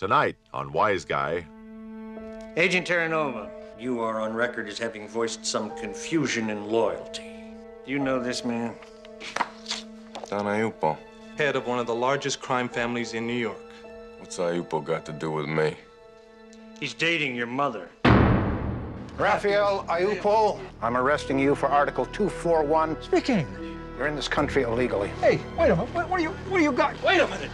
Tonight on Wiseguy. Agent Terranova, you are on record as having voiced some confusion in loyalty. Do you know this man? Don Aiuppo. Head of one of the largest crime families in New York. What's Aiuppo got to do with me? He's dating your mother. Rafael Aiuppo, I'm arresting you for Article 241. Speak English. You're in this country illegally. Hey, wait a minute. What, what do you what do you got? Wait a minute.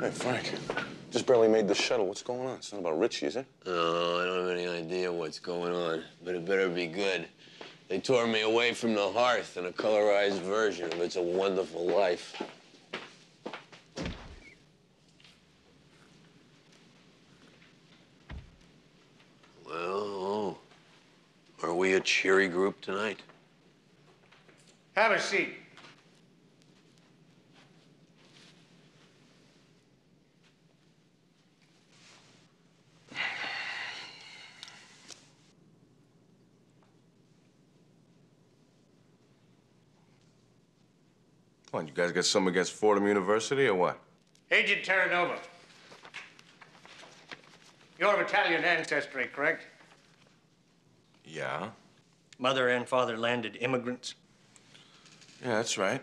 Hey, Frank. Just barely made the shuttle. What's going on? It's not about Richie, is it? Oh, I don't have any idea what's going on, but it better be good. They tore me away from the hearth in a colorized version of It's a Wonderful Life. Well, oh. are we a cheery group tonight? Have a seat. Come on, you guys got something against Fordham University or what? Agent Terranova. You're of Italian ancestry, correct? Yeah. Mother and father landed immigrants, Yeah, that's right.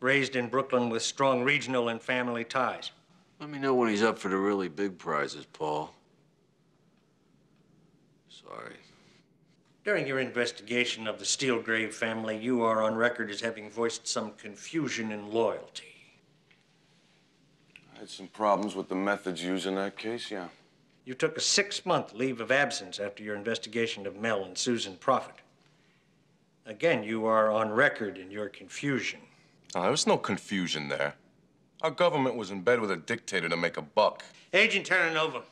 raised in Brooklyn with strong regional and family ties. Let me know when he's up for the really big prizes, Paul. Sorry. During your investigation of the Steelgrave family, you are on record as having voiced some confusion in loyalty. I had some problems with the methods used in that case, yeah. You took a six month leave of absence after your investigation of Mel and Susan Profit. Again, you are on record in your confusion. Oh, there was no confusion there. Our government was in bed with a dictator to make a buck. Agent Terranova,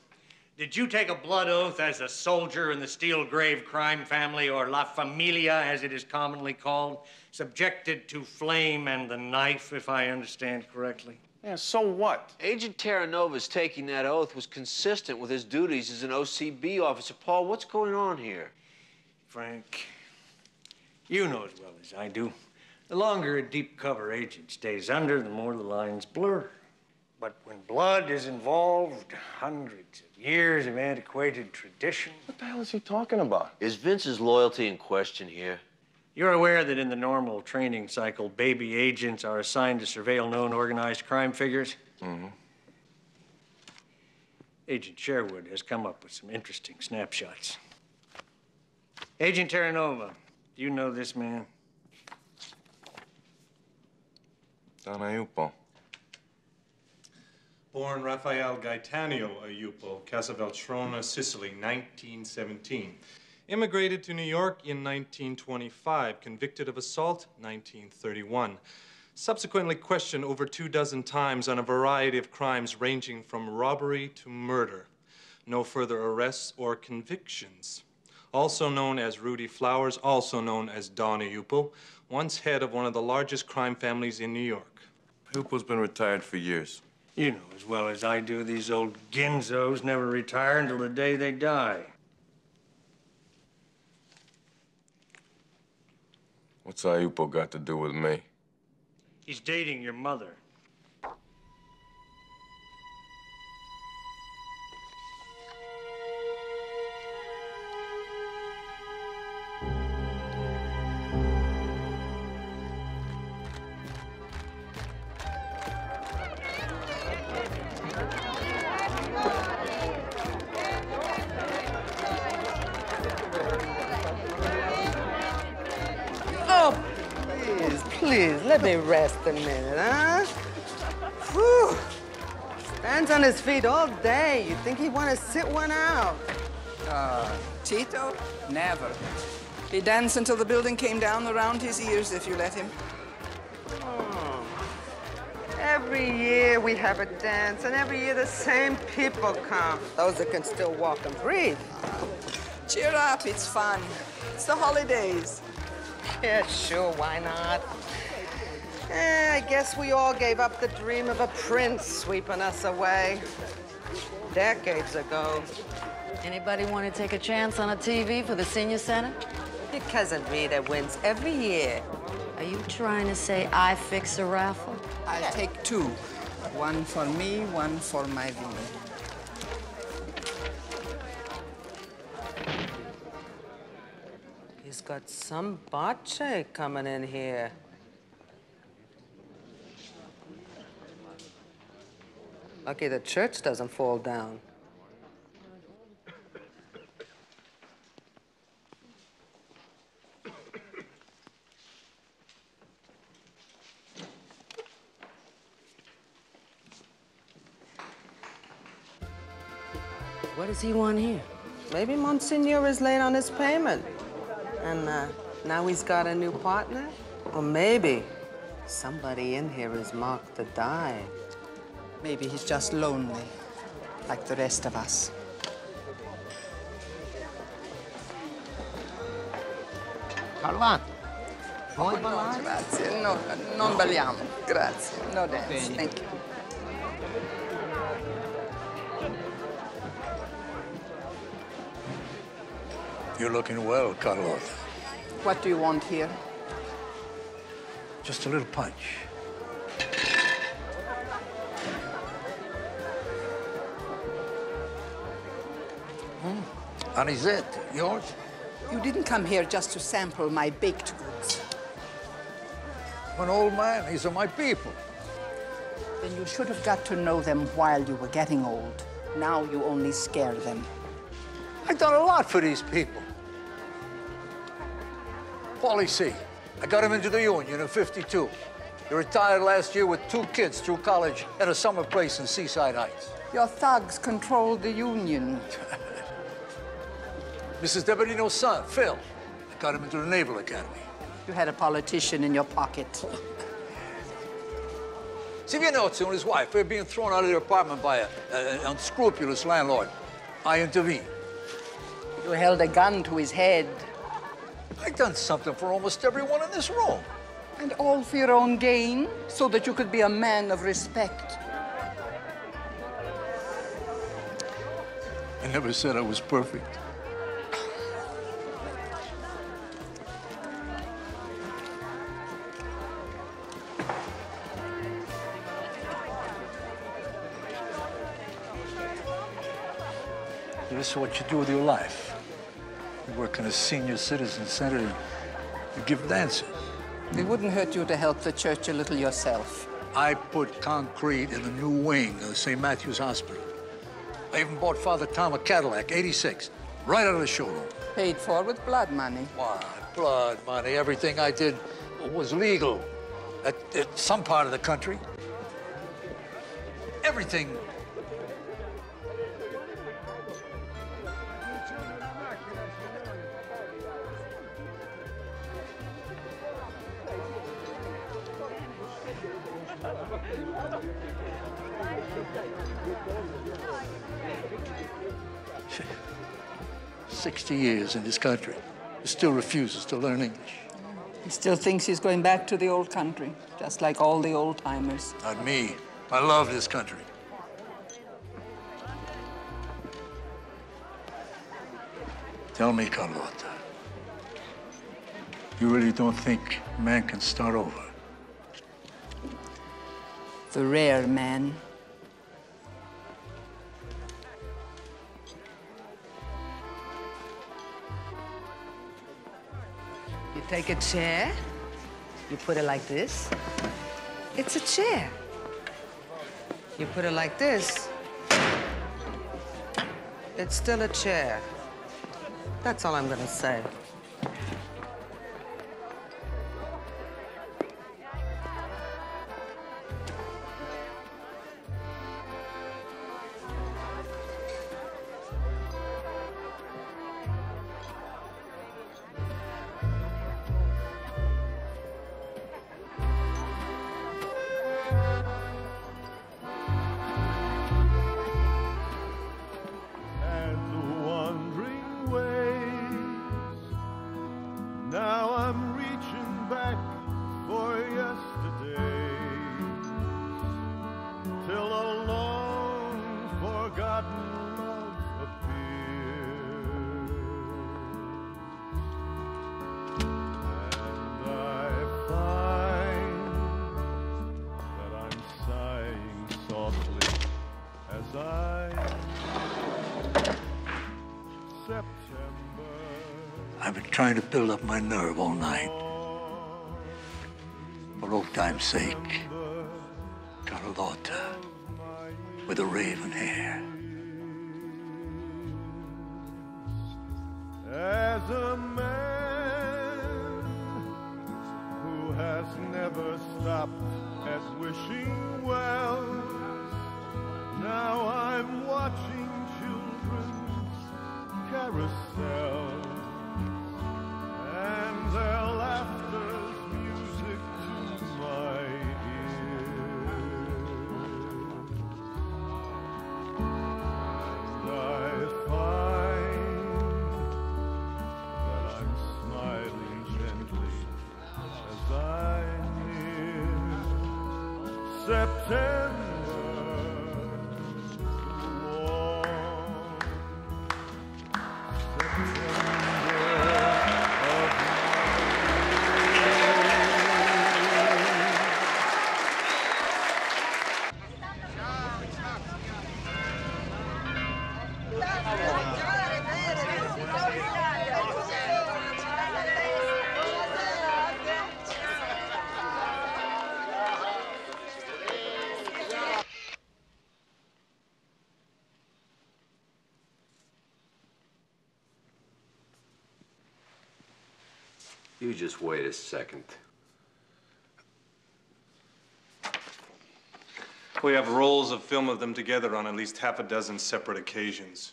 did you take a blood oath as a soldier in the Steelgrave crime family, or La Familia as it is commonly called, subjected to flame and the knife, if I understand correctly? Yeah, so what? Agent Terranova's taking that oath was consistent with his duties as an OCB officer. Paul, what's going on here? Frank, you know as well as I do. The longer a deep cover agent stays under, the more the lines blur. But when blood is involved, hundreds of years of antiquated tradition. What the hell is he talking about? Is Vince's loyalty in question here? You're aware that in the normal training cycle, baby agents are assigned to surveil known organized crime figures? Mm-hmm. Agent Sherwood has come up with some interesting snapshots. Agent Terranova, do you know this man? Don Aiuppo. Born Rafael Gaetanio Aiuppo, Casaveltrona, Sicily, 1917. Immigrated to New York in 1925, convicted of assault, 1931. Subsequently questioned over two dozen times on a variety of crimes ranging from robbery to murder. No further arrests or convictions. Also known as Rudy Flowers, also known as Don Aiuppo, once head of one of the largest crime families in New York. Aiuppo's been retired for years. You know as well as I do, these old ginzos never retire until the day they die. What's Aiuppo got to do with me? He's dating your mother. Let me rest a minute, huh? Whew. Stands on his feet all day. You'd think he'd want to sit one out. Uh, Tito? Never. He danced until the building came down around his ears if you let him. Every year we have a dance, and every year the same people come. Those that can still walk and breathe. Cheer up, it's fun. It's the holidays. Yeah, sure, why not? Eh, I guess we all gave up the dream of a prince sweeping us away. Decades ago. Anybody want to take a chance on a TV for the senior center? Your cousin Rita wins every year. Are you trying to say I fix a raffle? I'll take two. One for me, one for my Vinny. He's got some bache coming in here. Lucky the church doesn't fall down. What does he want here? Maybe Monsignor is late on his payment. And uh, now he's got a new partner? Or maybe somebody in here is marked to die. Maybe he's just lonely, like the rest of us. Carlotta. Vuoi No, ballare? grazie. No, non balliamo. Grazie. No dance. Thank you. You're looking well, Carlotta. What do you want here? Just a little punch. Anisette, yours? You didn't come here just to sample my baked goods. I'm an old man. These are my people. Then you should have got to know them while you were getting old. Now you only scare them. I've done a lot for these people. Paulie C. I got him into the Union in 52. He retired last year with two kids through college at a summer place in Seaside Heights. Your thugs controlled the union. Mrs. Deberino's son, Phil. I got him into the Naval Academy. You had a politician in your pocket. Sivianozzi and his wife were being thrown out of their apartment by a, a- an unscrupulous landlord. I intervened. You held a gun to his head. I've done something for almost everyone in this room. And all for your own gain, so that you could be a man of respect. I never said I was perfect. This is what you do with your life. You work in a senior citizen center, you give dances. It wouldn't hurt you to help the church a little yourself. I put concrete in the new wing of St. Matthew's Hospital. I even bought Father Tom a Cadillac, 86, right out of the showroom. Paid for with blood money. Why, blood money, everything I did was legal at, at some part of the country. Everything Sixty years in this country. He still refuses to learn English. He still thinks he's going back to the old country, just like all the old timers. Not me. I love this country. Tell me, Carlotta, You really don't think man can start over? The rare man. Take a chair, you put it like this. It's a chair. You put it like this. It's still a chair. That's all I'm gonna say. I've been trying to build up my nerve all night. For old time's sake. Carlotta with the raven hair. You just wait a second. We have rolls of film of them together on at least half a dozen separate occasions.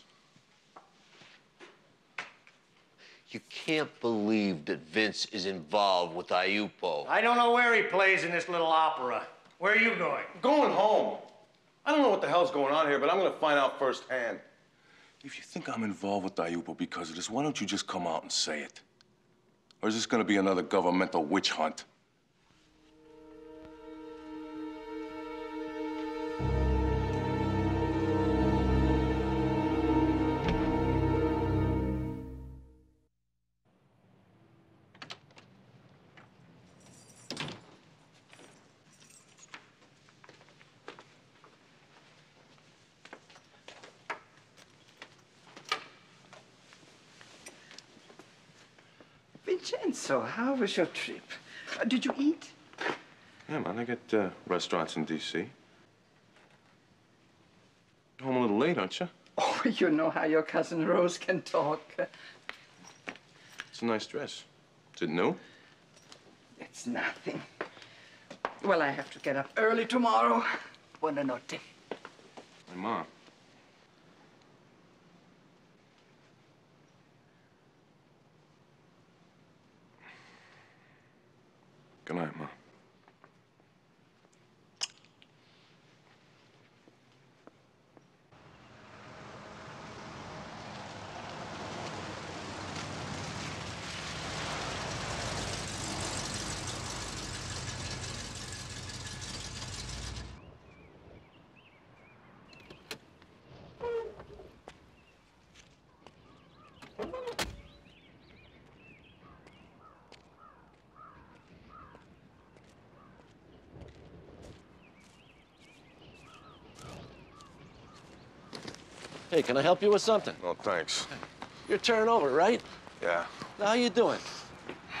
You can't believe that Vince is involved with Aiuppo. I don't know where he plays in this little opera. Where are you going? Going home. I don't know what the hell's going on here, but I'm gonna find out firsthand. If you think I'm involved with Aiuppo because of this, why don't you just come out and say it? Or is this gonna be another governmental witch hunt? Vincenzo, how was your trip? Uh, did you eat? Yeah, man, I get uh, restaurants in D.C. Home a little late, aren't you? Oh, you know how your cousin Rose can talk. It's a nice dress. Is it new? It's nothing. Well, I have to get up early tomorrow. Buonanotte. My mom. Good night, Ma. Hey, can I help you with something? No, thanks. You're turning over, right? Yeah. Now, how you doing?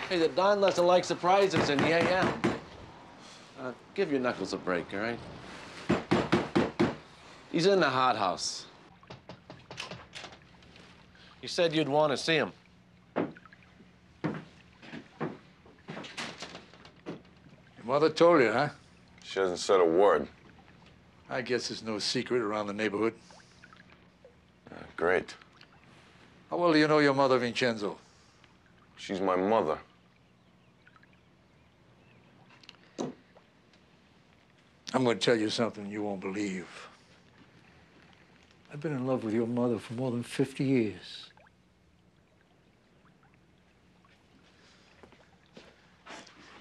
Hey, the Don doesn't like surprises in the yeah. Uh, give your knuckles a break, all right? He's in the hot house. You said you'd want to see him. Your mother told you, huh? She hasn't said a word. I guess it's no secret around the neighborhood. Great. How well do you know your mother, Vincenzo? She's my mother. I'm going to tell you something you won't believe. I've been in love with your mother for more than 50 years.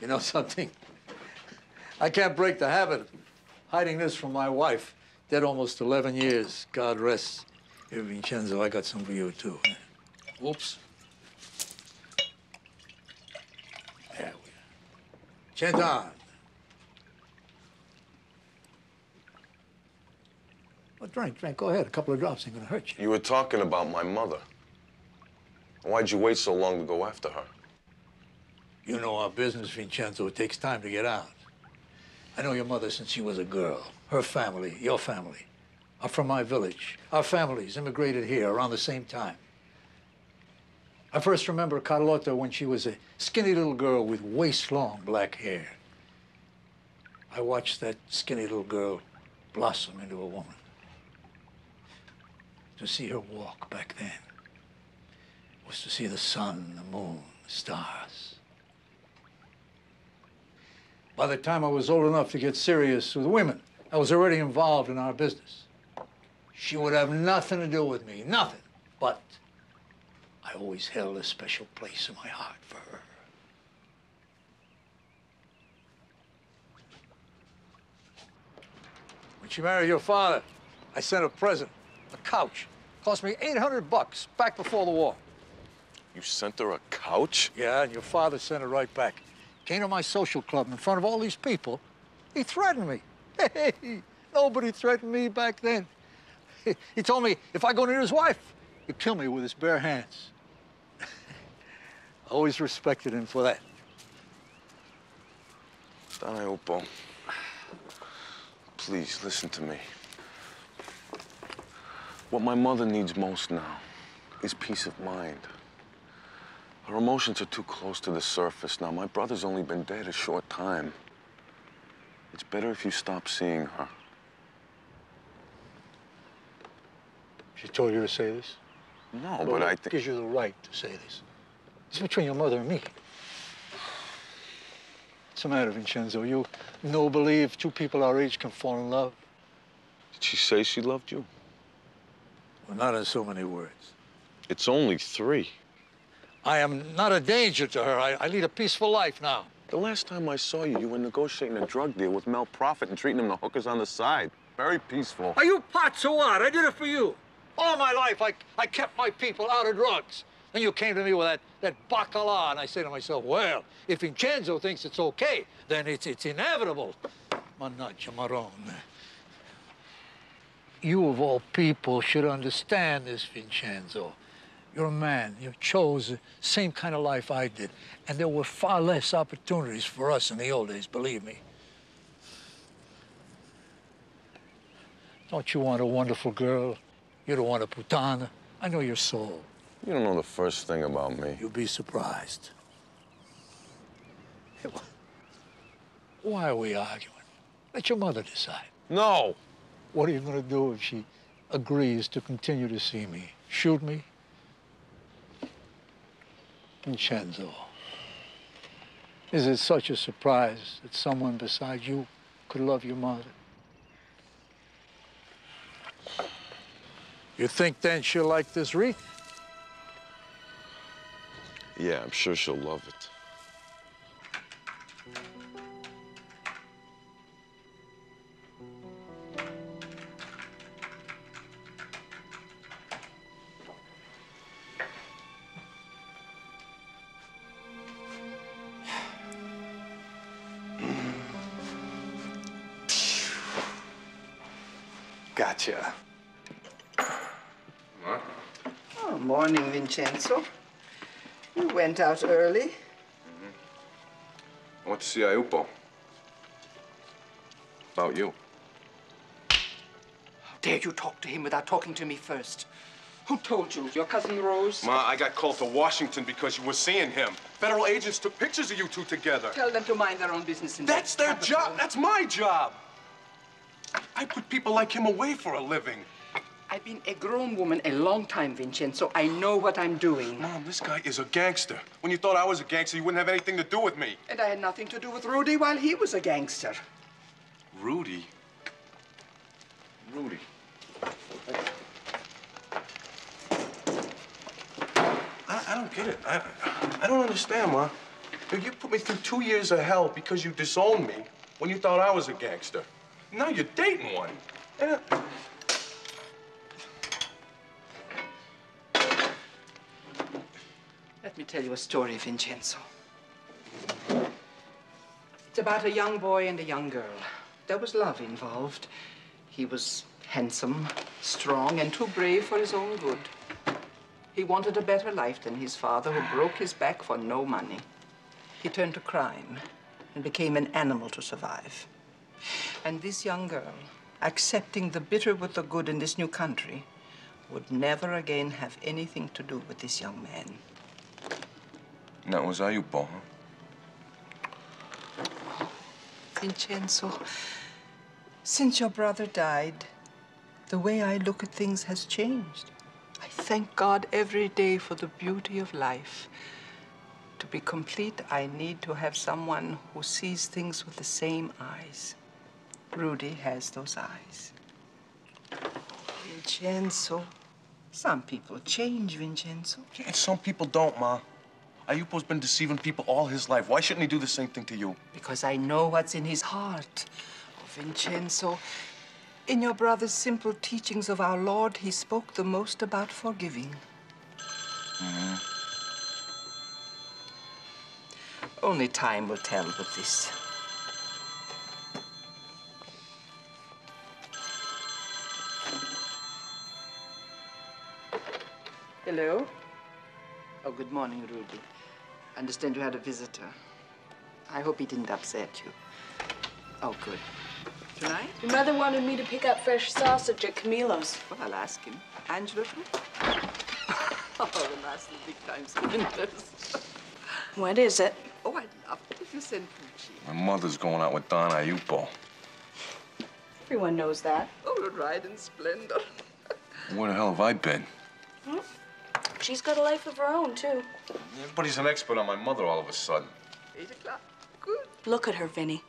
You know something? I can't break the habit of hiding this from my wife. Dead almost 11 years. God rest. Here, Vincenzo, I got some for you, too. Whoops. There we are. Chendan. Well, drink, drink. Go ahead. A couple of drops ain't gonna hurt you. You were talking about my mother. Why'd you wait so long to go after her? You know our business, Vincenzo. It takes time to get out. I know your mother since she was a girl. Her family, your family, are from my village. Our families immigrated here around the same time. I first remember Carlotta when she was a skinny little girl with waist-long black hair. I watched that skinny little girl blossom into a woman. To see her walk back then was to see the sun, the moon, the stars. By the time I was old enough to get serious with women, I was already involved in our business. She would have nothing to do with me, nothing. But I always held a special place in my heart for her. When she married your father, I sent her a present, a couch. Cost me 800 bucks back before the war. You sent her a couch? Yeah, and your father sent it right back. Came to my social club in front of all these people. He threatened me. Hey, nobody threatened me back then. He, told me if I go near his wife, he'd kill me with his bare hands. I always respected him for that. Don please listen to me. What my mother needs most now is peace of mind. Her emotions are too close to the surface now. My brother's only been dead a short time. It's better if you stop seeing her. She told you to say this? No, Well, but I think. gives you the right to say this? It's between your mother and me. What's the matter, of Vincenzo? You no believe two people our age can fall in love? Did she say she loved you? Well, not in so many words. It's only three. I am not a danger to her. I, I lead a peaceful life now. The last time I saw you, you were negotiating a drug deal with Mel Profit and treating him to hookers on the side. Very peaceful. Are you pots or what? I did it for you. All my life, I, I kept my people out of drugs. Then you came to me with that, that bacala, and I say to myself, well, if Vincenzo thinks it's okay, then it's, it's inevitable. Mannaggia Marone. You, of all people, should understand this, Vincenzo. You're a man. You chose the same kind of life I did. And there were far less opportunities for us in the old days, believe me. Don't you want a wonderful girl? You don't want a putana. I know your soul. You don't know the first thing about me. You'll be surprised. Why are we arguing? Let your mother decide. No. What are you going to do if she agrees to continue to see me? Shoot me? Vincenzo, is it such a surprise that someone besides you could love your mother? You think then she'll like this wreath? Yeah, I'm sure she'll love it. Vincenzo. You went out early. Mm-hmm. I went to see Aiuppo. About you. How dare you talk to him without talking to me first? Who told you? Your cousin Rose? Ma, I got called to Washington because you were seeing him. Federal agents took pictures of you two together. Tell them to mind their own business. In That's their capital. job. That's my job. I put people like him away for a living. I've been a grown woman a long time, Vincenzo. I know what I'm doing. Mom, this guy is a gangster. When you thought I was a gangster, you wouldn't have anything to do with me. And I had nothing to do with Rudy while he was a gangster. Rudy? Rudy. I, I don't get it. I, I don't understand, Ma. You put me through two years of hell because you disowned me when you thought I was a gangster. Now you're dating one. Eh, Let me tell you a story, of Vincenzo. It's about a young boy and a young girl. There was love involved. He was handsome, strong, and too brave for his own good. He wanted a better life than his father, who broke his back for no money. He turned to crime and became an animal to survive. And this young girl, accepting the bitter with the good in this new country, would never again have anything to do with this young man. That was Aiuppo, huh? Vincenzo, since your brother died, the way I look at things has changed. I thank God every day for the beauty of life. To be complete, I need to have someone who sees things with the same eyes. Rudy has those eyes. Vincenzo. Some people change, Vincenzo. And some people don't, Ma. Aiuppo's been deceiving people all his life. Why shouldn't he do the same thing to you? Because I know what's in his heart. Oh, Vincenzo, in your brother's simple teachings of our Lord, he spoke the most about forgiving. Mm-hmm. Only time will tell with this. Hello? Oh, good morning, Rudy. I understand you had a visitor. I hope he didn't upset you. Oh, good. Tonight? Your mother wanted me to pick up fresh sausage at Camilo's. Well, I'll ask him. Angela, oh, the master big time splinters. What is it? Oh, I'd love it if you sent Pucci. My mother's going out with Don Aiuppo. Everyone knows that. Oh, the ride in splendor. Where the hell have I been? Hmm? She's got a life of her own, too. Everybody's an expert on my mother all of a sudden. Eight o'clock. Good. Look at her, Vinny.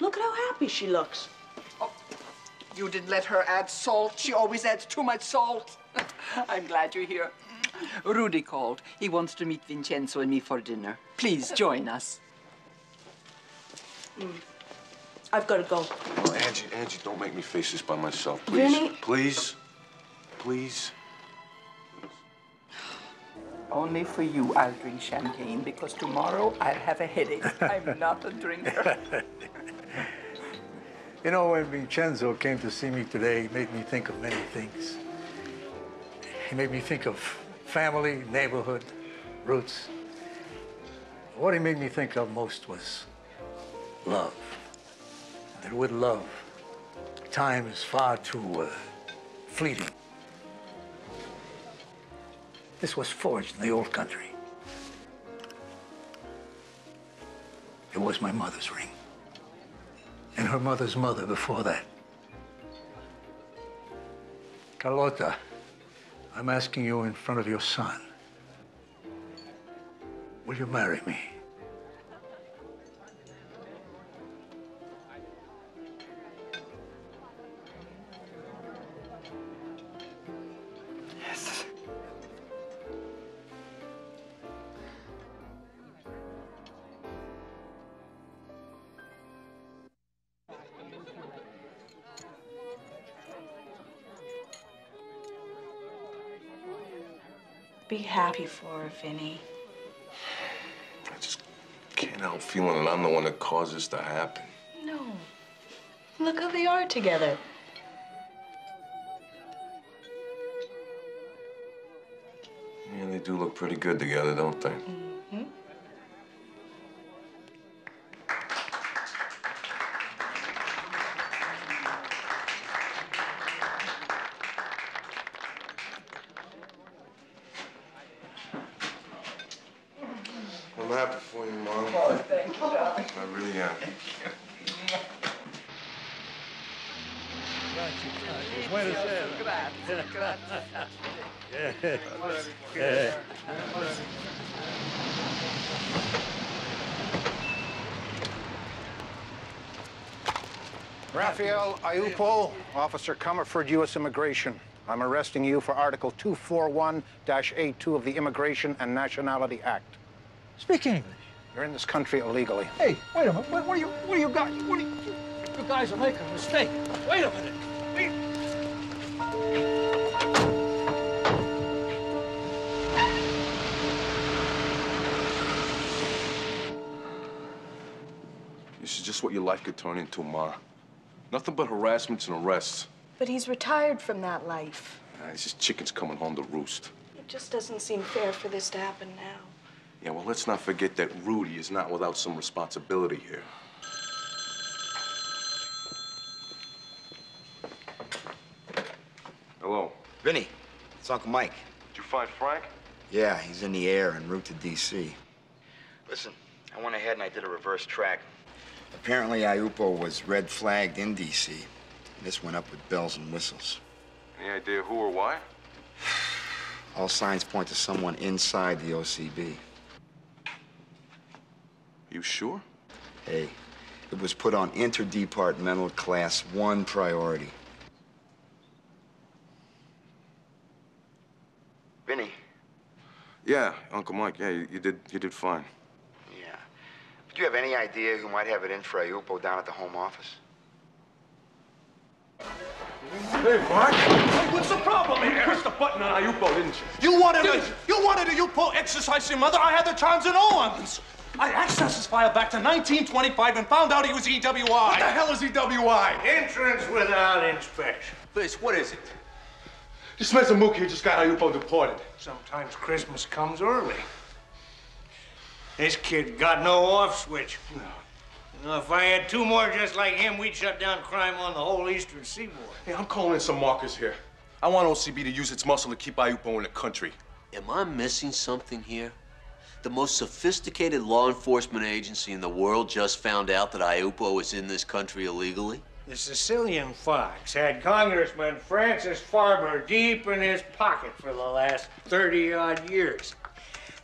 Look at how happy she looks. Oh, You didn't let her add salt. She always adds too much salt. I'm glad you're here. Rudy called. He wants to meet Vincenzo and me for dinner. Please join us. Mm. I've got to go. Oh, Angie, Angie, don't make me face this by myself, please. Vinny? Please. Please. Only for you I'll drink champagne because tomorrow I'll have a headache. I'm not a drinker. You know, when Vincenzo came to see me today, he made me think of many things. He made me think of family, neighborhood, roots. What he made me think of most was love. That with love, time is far too uh, fleeting. This was forged in the old country. It was my mother's ring. And her mother's mother before that. Carlotta, I'm asking you in front of your son. Will you marry me? Be happy for her, Vinny. I just can't help feeling that I'm the one that caused this to happen. No. Look how they are together. Yeah, they do look pretty good together, don't they? I'm Officer Comerford, U.S. Immigration. I'm arresting you for Article 241-82 of the Immigration and Nationality Act. Speak English. You're in this country illegally. Hey, wait a minute. What, what do you what do you got? What do you, you guys are making a mistake. Wait a minute. Wait. This is just what your life could turn into, Ma. Nothing but harassments and arrests. But he's retired from that life. Ah, it's just chickens coming home to roost. It just doesn't seem fair for this to happen now. Yeah, well, let's not forget that Rudy is not without some responsibility here. Hello. Vinny, it's Uncle Mike. Did you find Frank? Yeah, he's in the air en route to D.C. Listen, I went ahead and I did a reverse track. Apparently, Aiuppo was red flagged in D.C. This went up with bells and whistles. Any idea who or why? All signs point to someone inside the OCB. You sure? Hey, it was put on interdepartmental class one priority. Vinny, Yeah, Uncle Mike. Yeah, you, you did. You did fine. Yeah. Do you have any idea who might have it in for Aiuppo down at the home office? Hey, Mark. What's the problem here? You pushed the button on Aiuppo, didn't you? You wanted to, you wanted to Aiuppo exercise your mother. I had the charms and all on this. I accessed his file back to 1925 and found out he was EWI. What the hell is EWI? Entrance without inspection. Liz, what is it? This Mezamuki just got Aiuppo deported. Sometimes Christmas comes early. This kid got no off switch. You know, if I had two more just like him, we'd shut down crime on the whole eastern seaboard. Hey, I'm calling in some markers here. I want OCB to use its muscle to keep Aiuppo in the country. Am I missing something here? The most sophisticated law enforcement agency in the world just found out that Aiuppo is in this country illegally? The Sicilian Fox had Congressman Francis Farber deep in his pocket for the last 30 odd years.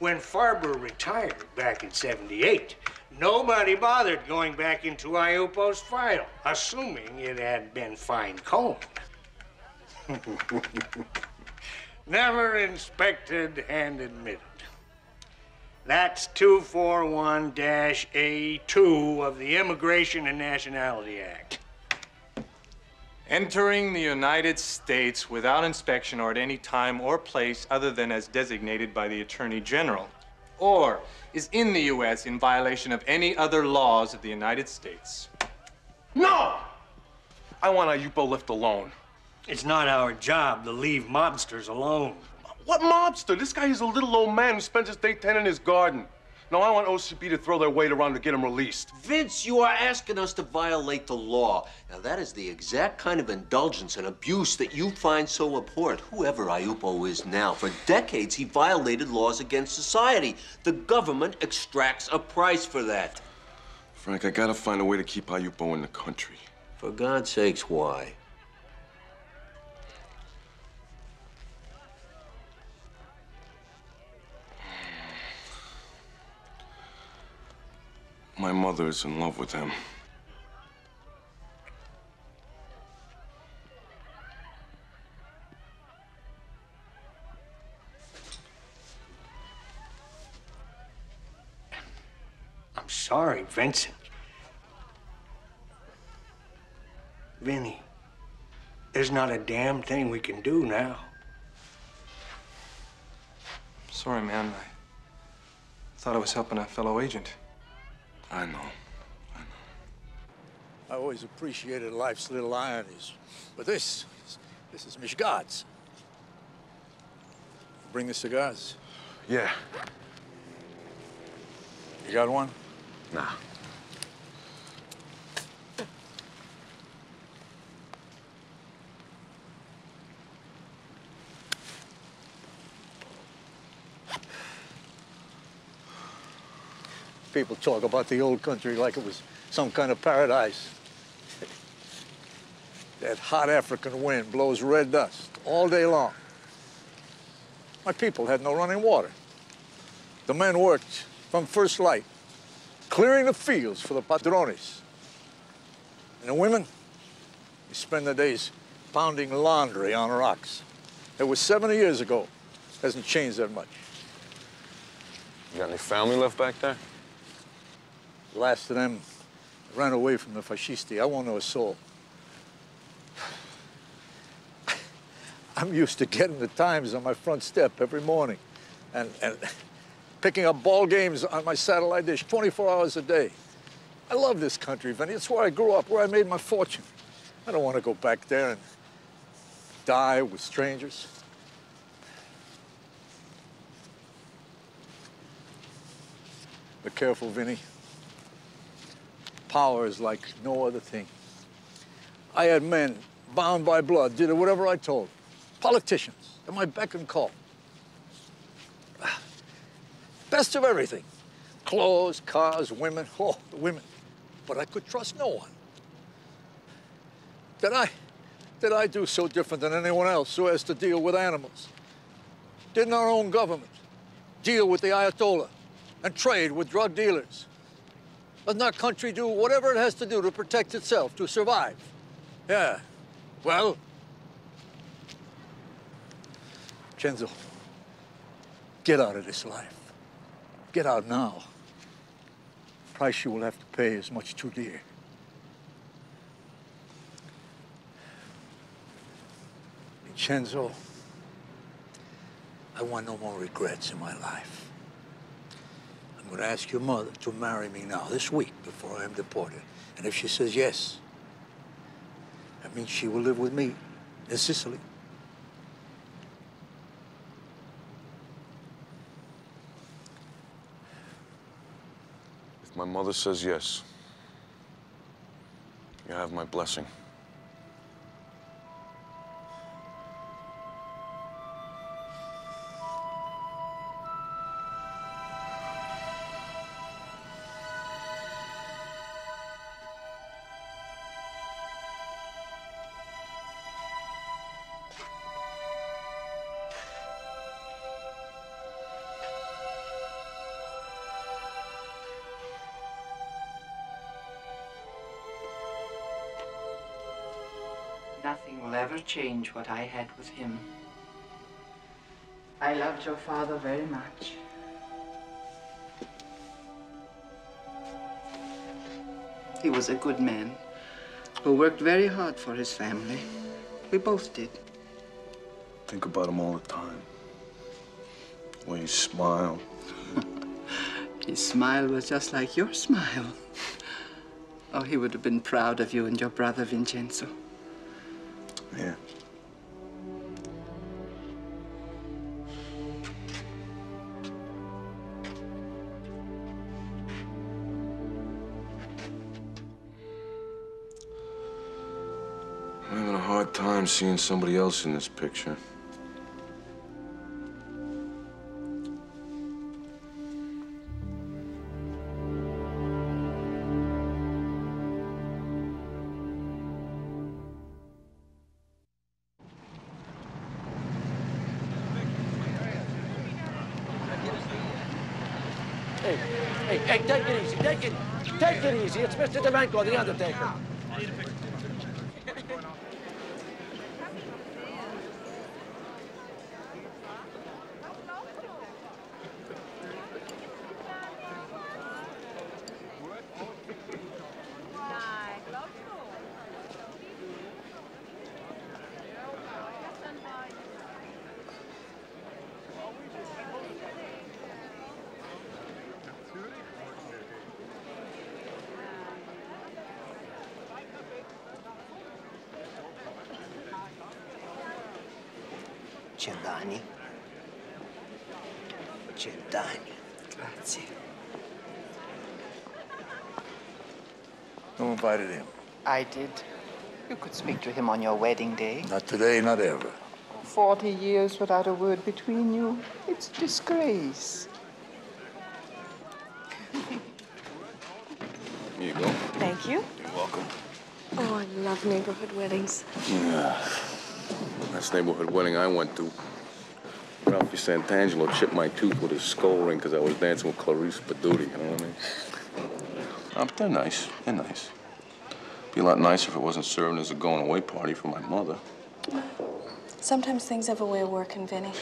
When Farber retired back in 78, nobody bothered going back into Aiuppo's file, assuming it had been fine combed. Never inspected and admitted. That's 241 A2 of the Immigration and Nationality Act. Entering the United States without inspection or at any time or place other than as designated by the Attorney General, or is in the U.S. in violation of any other laws of the United States. No! I want Aiuppo left alone. It's not our job to leave mobsters alone. What mobster? This guy is a little old man who spends his day tending his garden. Now, I want OCB to throw their weight around to get him released. Vince, you are asking us to violate the law. Now, that is the exact kind of indulgence and abuse that you find so abhorrent, whoever Aiuppo is now. For decades, he violated laws against society. The government extracts a price for that. Frank, I gotta find a way to keep Aiuppo in the country. For God's sakes, why? My mother is in love with him. I'm sorry, Vincent. Vinny, there's not a damn thing we can do now. Sorry, man. I thought I was helping a fellow agent. I know. I know. I always appreciated life's little ironies, but this, this is Miss God's. Bring the cigars. Yeah. You got one? Nah. People talk about the old country like it was some kind of paradise. that hot African wind blows red dust all day long. My people had no running water. The men worked from first light, clearing the fields for the padrones. And the women, they spend their days pounding laundry on rocks. It was 70 years ago. Hasn't changed that much. You got any family left back there? The last of them ran away from the fascisti. I won't know a soul. I'm used to getting the Times on my front step every morning and, and picking up ball games on my satellite dish 24 hours a day. I love this country, Vinny. It's where I grew up, where I made my fortune. I don't want to go back there and die with strangers. Be careful, Vinny. Power is like no other thing. I had men bound by blood, did whatever I told. Politicians, at my beck and call. Best of everything. Clothes, cars, women, oh, the women. But I could trust no one. Did I, did I do so different than anyone else so as to deal with animals? Didn't our own government deal with the Ayatollah and trade with drug dealers? Doesn't our country do whatever it has to do to protect itself, to survive? Yeah. Well, Chenzo, get out of this life. Get out now. The price you will have to pay is much too dear. Vincenzo, I want no more regrets in my life. To ask your mother to marry me now, this week, before I am deported. And if she says yes, that means she will live with me in Sicily. If my mother says yes, you have my blessing. Change what I had with him. I loved your father very much. He was a good man who worked very hard for his family. We both did. Think about him all the time. The way you smile. His smile was just like your smile. Oh, he would have been proud of you and your brother Vincenzo. Yeah. I'm having a hard time seeing somebody else in this picture. Easy. It's Mr. Demenko, the Undertaker. Cendani. Gentile. Grazie. Who invited him? I did. You could speak to him on your wedding day. Not today, not ever. Forty years without a word between you. It's a disgrace. Here you go. Thank you. You're welcome. Oh, I love neighborhood weddings. Yeah. Last neighborhood wedding I went to, Ralphie Santangelo chipped my tooth with his skull ring because I was dancing with Clarice Paduti, you know what I mean? Um, they're nice. They're nice. Be a lot nicer if it wasn't serving as a going away party for my mother. Sometimes things have a way of working, Vinny.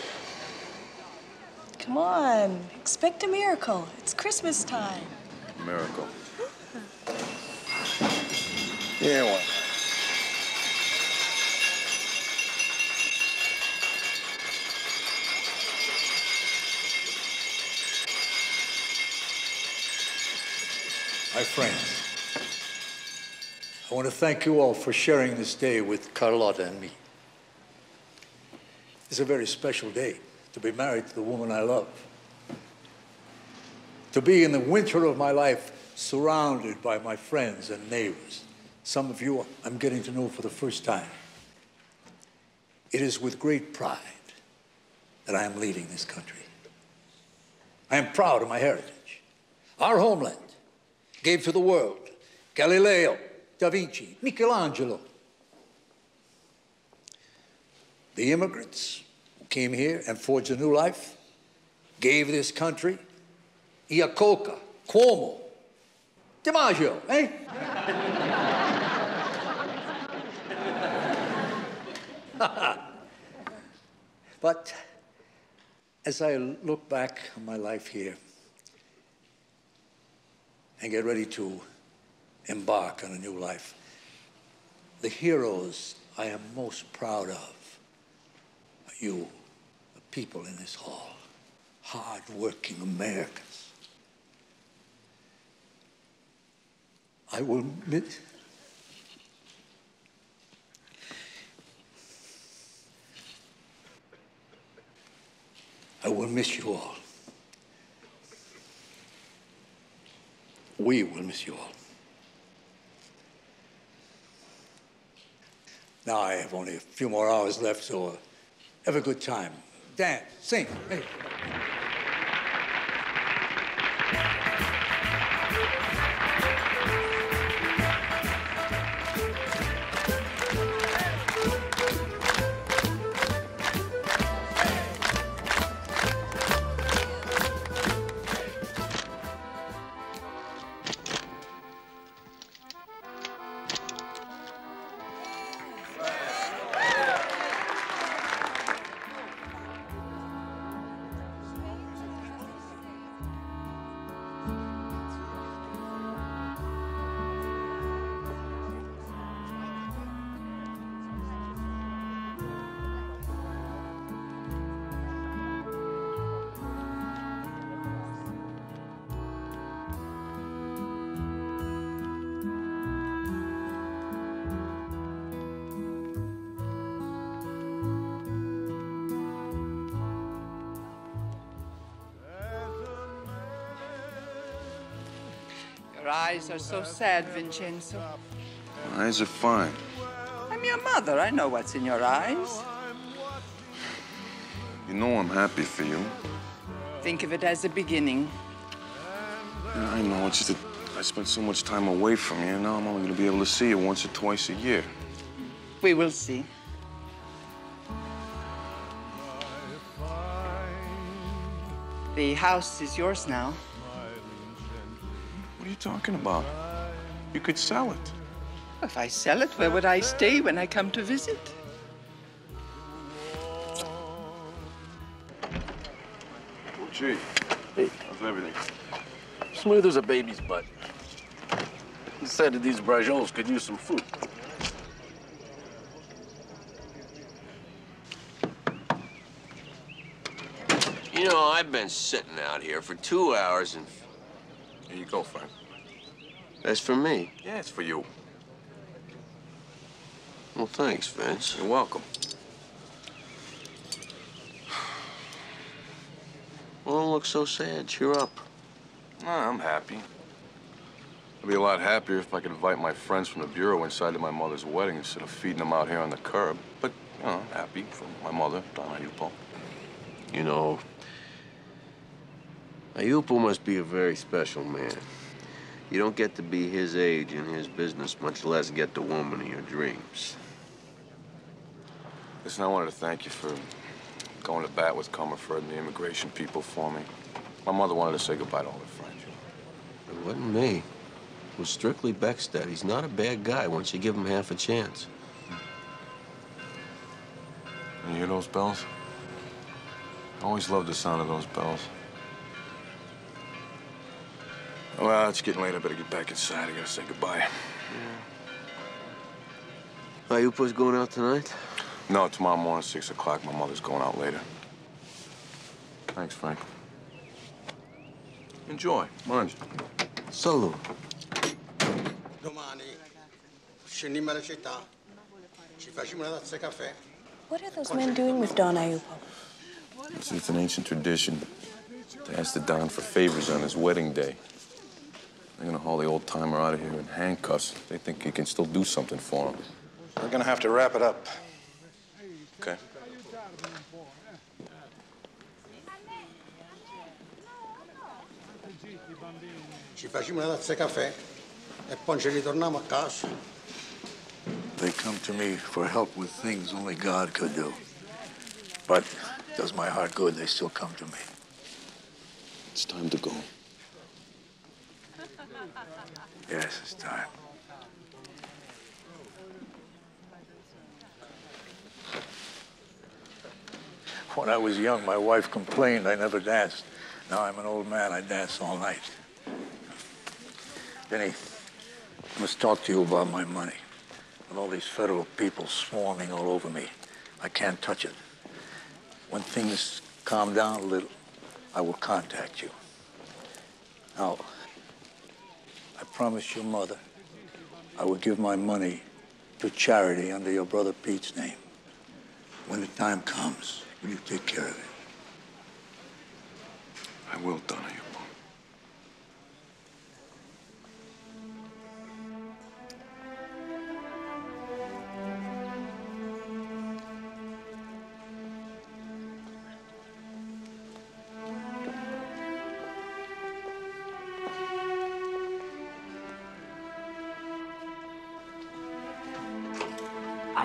Come on, expect a miracle. It's Christmas time. Miracle. Yeah, well. My friends, I want to thank you all for sharing this day with Carlotta and me. It's a very special day to be married to the woman I love. To be in the winter of my life surrounded by my friends and neighbors. Some of you I'm getting to know for the first time. It is with great pride that I am leaving this country. I am proud of my heritage, our homeland, gave to the world Galileo, Da Vinci, Michelangelo. The immigrants who came here and forged a new life gave this country Iacocca, Cuomo, DiMaggio, eh? but as I look back on my life here and get ready to embark on a new life, the heroes I am most proud of are you, the people in this hall, hard-working Americans. I will miss. I will miss you all. We will miss you all. Now I have only a few more hours left, so have a good time. Dance, sing. Hey. Eyes are so sad, Vincenzo. My eyes are fine. I'm your mother. I know what's in your eyes. You know I'm happy for you. Think of it as a beginning. Yeah, I know. It's just that I spent so much time away from you. and Now I'm only going to be able to see you once or twice a year. We will see. The house is yours now. What are you talking about? You could sell it. If I sell it, where would I stay when I come to visit? Oh, gee. Hey, how's everything? Smooth as a baby's butt. Decided these Brajols could use some food. You know, I've been sitting out here for two hours and. Here you go, Frank. That's for me. Yeah, it's for you. Well, thanks, Vince. You're welcome. Well, don't look so sad. Cheer up. Nah, I'm happy. I'd be a lot happier if I could invite my friends from the Bureau inside to my mother's wedding instead of feeding them out here on the curb. But, you know, I'm happy for my mother, Donna Aiuppo. You know, Aiuppo must be a very special man. You don't get to be his age in his business, much less get the woman of your dreams. Listen, I wanted to thank you for going to bat with Comerford and the immigration people for me. My mother wanted to say goodbye to all her friends. It wasn't me. It was strictly Beckstead. He's not a bad guy once you give him half a chance. You hear those bells? I always loved the sound of those bells. Well, it's getting late. I better get back inside. I gotta say goodbye. Are you Aiuppo's going out tonight? No, tomorrow morning, 6 o'clock. My mother's going out later. Thanks, Frank. Enjoy. Mangia. Salud. Domani scendiamo alla città, ci facciamo una tazza caffè. What are those men doing with Don Aiuppo? See, it's an ancient tradition to ask the Don for favors on his wedding day. They're gonna haul the old timer out of here in handcuffs. They think he can still do something for him. We're gonna have to wrap it up. Okay. Ci facciamo una tazza caffè e poi ci ritorniamo a casa. They come to me for help with things only God could do. But does my heart good, they still come to me. It's time to go. Yes, it's time. When I was young, my wife complained I never danced. Now I'm an old man, I dance all night. Vinny, I must talk to you about my money. With all these federal people swarming all over me, I can't touch it. When things calm down a little, I will contact you. Now, promised your mother I would give my money to charity under your brother Pete's name. When the time comes, will you take care of it? I will, Donna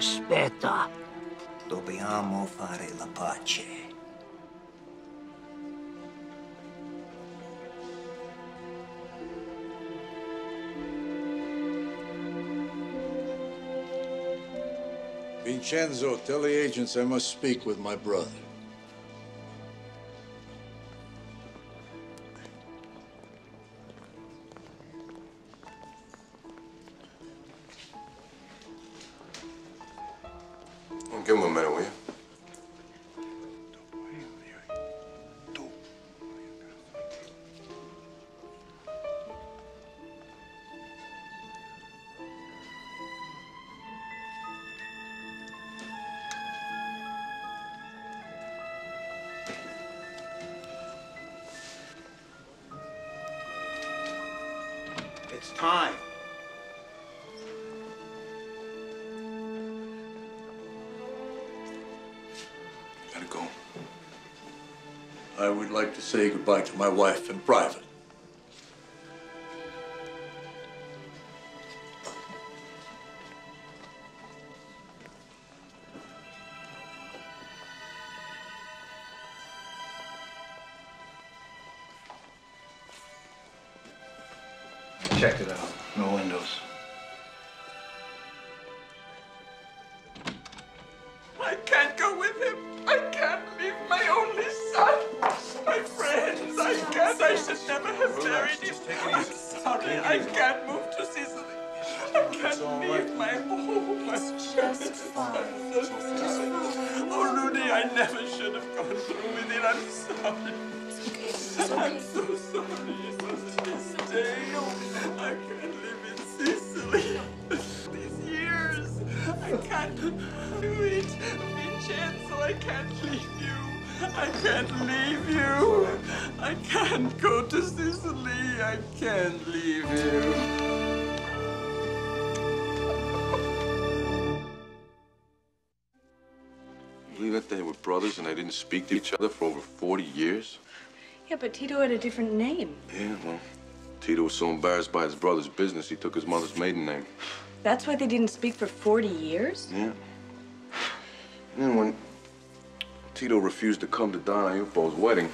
Aspetta. Dobbiamo fare la pace. Vincenzo, tell the agents I must speak with my brother. Say goodbye to my wife in private. Checked it out. No windows. I'm sorry. I'm so sorry. This jail. I can't live in Sicily. These years. I can't do it. Vincenzo, I can't leave you. I can't leave you. I can't go to Sicily. I can't leave you. Believe that they were brothers and they didn't speak to each other for over 40 years? Yeah, but Tito had a different name. Yeah, well, Tito was so embarrassed by his brother's business, he took his mother's maiden name. That's why they didn't speak for 40 years? Yeah. And then when Tito refused to come to Don Aiuppo's wedding,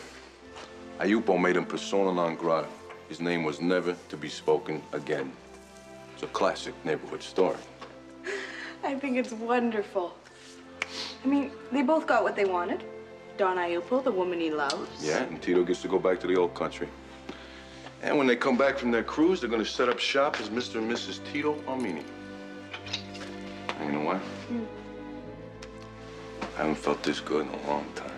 Aiuppo made him persona non grata. His name was never to be spoken again. It's a classic neighborhood story. I think it's wonderful. I mean, they both got what they wanted. Don Aiuppo, the woman he loves. Yeah, and Tito gets to go back to the old country. And when they come back from their cruise, they're gonna set up shop as Mr. and Mrs. Tito Armini. And you know what? Hmm. I haven't felt this good in a long time.